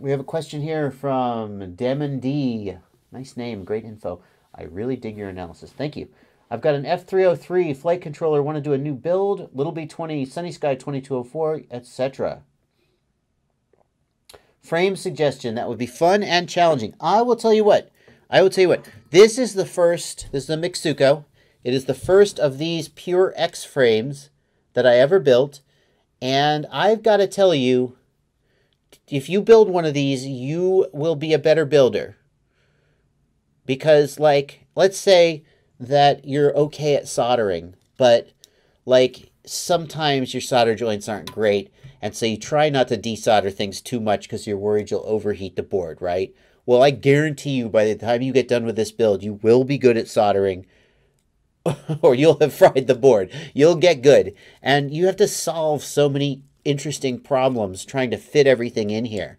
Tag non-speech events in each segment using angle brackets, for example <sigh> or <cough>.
we have a question here from Demon D. Nice name, great info. I really dig your analysis. Thank you. I've got an F303 flight controller, want to do a new build, Little B20, Sunny Sky 2204, etc. Frame suggestion that would be fun and challenging. I will tell you what. I will tell you what. This is the first, this is the Mixuko. It is the first of these pure X frames that I ever built. And I've got to tell you, if you build one of these, you will be a better builder. Because, like, let's say that you're okay at soldering, but, like, sometimes your solder joints aren't great. And so you try not to desolder things too much because you're worried you'll overheat the board, right? Well, I guarantee you by the time you get done with this build, you will be good at soldering <laughs> or you'll have fried the board. You'll get good. And you have to solve so many interesting problems trying to fit everything in here.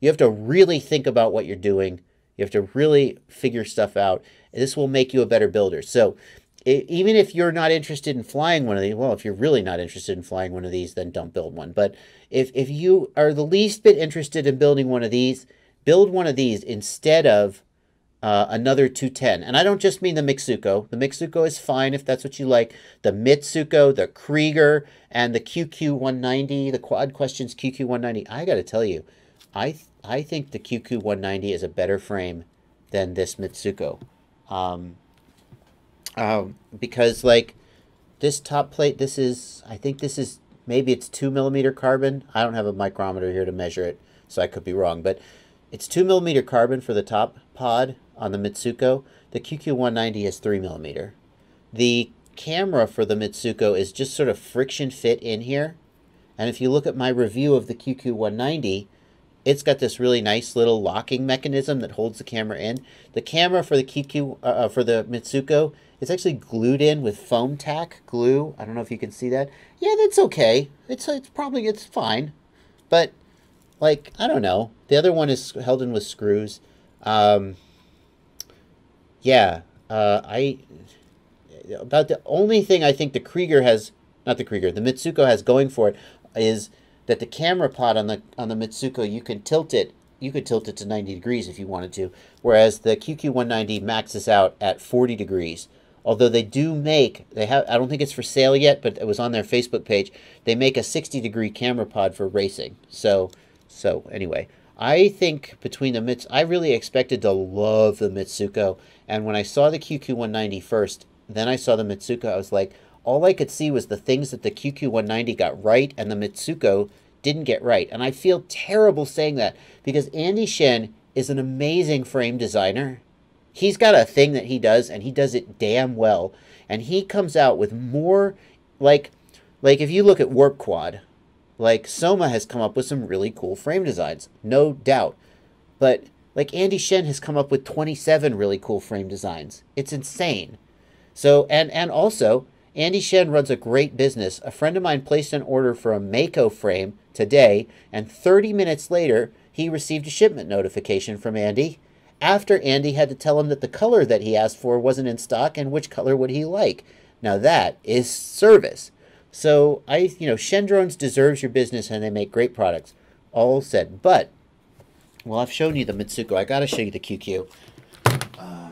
You have to really think about what you're doing. You have to really figure stuff out. This will make you a better builder. So even if you're not interested in flying one of these, well, if you're really not interested in flying one of these, then don't build one. But if, if you are the least bit interested in building one of these, build one of these instead of uh, another 210. And I don't just mean the Mixuko. The Mixuko is fine if that's what you like. The Mitsuko, the Krieger, and the QQ190, the Quad Questions QQ190. I got to tell you, I, th I think the QQ190 is a better frame than this Mitsuko. Um, um, because, like, this top plate, this is, I think this is, maybe it's 2 millimeter carbon. I don't have a micrometer here to measure it, so I could be wrong. But it's 2 millimeter carbon for the top pod on the Mitsuko. The QQ190 is 3 millimeter. The camera for the Mitsuko is just sort of friction fit in here. And if you look at my review of the QQ190, it's got this really nice little locking mechanism that holds the camera in. The camera for the QQ uh, uh, for the Mitsuko is actually glued in with foam tack glue. I don't know if you can see that. Yeah, that's okay. It's it's probably it's fine, but like I don't know. The other one is held in with screws. Um, yeah, uh, I about the only thing I think the Krieger has, not the Krieger, the Mitsuko has going for it is that the camera pod on the on the Mitsuko you can tilt it you could tilt it to 90 degrees if you wanted to, whereas the QQ190 maxes out at 40 degrees. Although they do make, they have, I don't think it's for sale yet, but it was on their Facebook page. They make a 60 degree camera pod for racing. So, so anyway, I think between the Mits, I really expected to love the Mitsuko. And when I saw the QQ190 first, then I saw the Mitsuko, I was like, all I could see was the things that the QQ190 got right and the Mitsuko didn't get right. And I feel terrible saying that because Andy Shen is an amazing frame designer. He's got a thing that he does and he does it damn well. And he comes out with more like like if you look at Warp Quad, like Soma has come up with some really cool frame designs, no doubt. But like Andy Shen has come up with 27 really cool frame designs. It's insane. So and and also Andy Shen runs a great business. A friend of mine placed an order for a Mako frame today, and 30 minutes later, he received a shipment notification from Andy after Andy had to tell him that the color that he asked for wasn't in stock and which color would he like. Now that is service. So I, you know, Shendrones deserves your business and they make great products. All said. But, well, I've shown you the Mitsuko. I got to show you the QQ. Uh,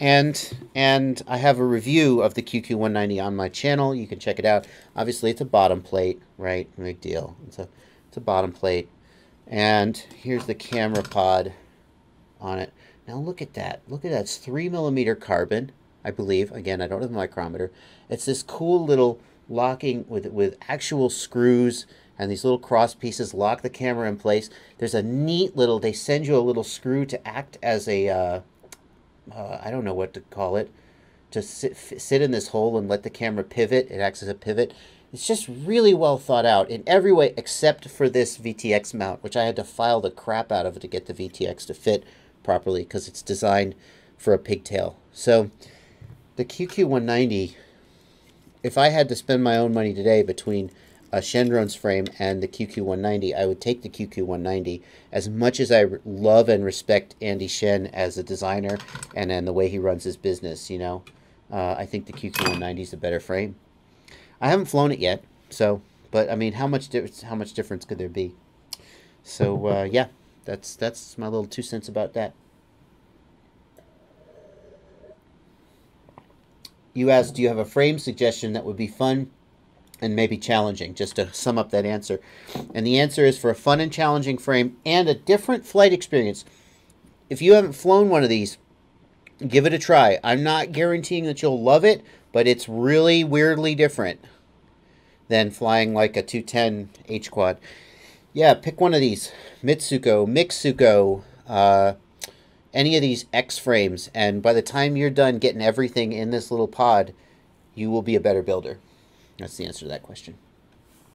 and and I have a review of the QQ190 on my channel. You can check it out. Obviously, it's a bottom plate, right? Big deal. It's a it's a bottom plate, and here's the camera pod on it. Now look at that. Look at that. It's 3 millimeter carbon, I believe. Again, I don't have a micrometer. It's this cool little locking with, with actual screws and these little cross pieces lock the camera in place. There's a neat little, they send you a little screw to act as a, uh, uh, I don't know what to call it, to sit, sit in this hole and let the camera pivot. It acts as a pivot. It's just really well thought out in every way except for this VTX mount, which I had to file the crap out of to get the VTX to fit properly because it's designed for a pigtail. So the QQ190, if I had to spend my own money today between a Shendrones frame and the QQ190, I would take the QQ190. As much as I love and respect Andy Shen as a designer and, and the way he runs his business, you know, uh, I think the QQ190 is a better frame. I haven't flown it yet, so, But I mean, how much di- how much difference could there be? So uh, yeah, that's that's my little two cents about that. You asked, do you have a frame suggestion that would be fun and maybe challenging? Just to sum up that answer, and the answer is for a fun and challenging frame and a different flight experience. If you haven't flown one of these, give it a try. I'm not guaranteeing that you'll love it, but it's really weirdly different than flying like a 210 H quad. Yeah, pick one of these Mitsuko, Mixuko, uh, any of these X frames, and by the time you're done getting everything in this little pod, you will be a better builder. That's the answer to that question.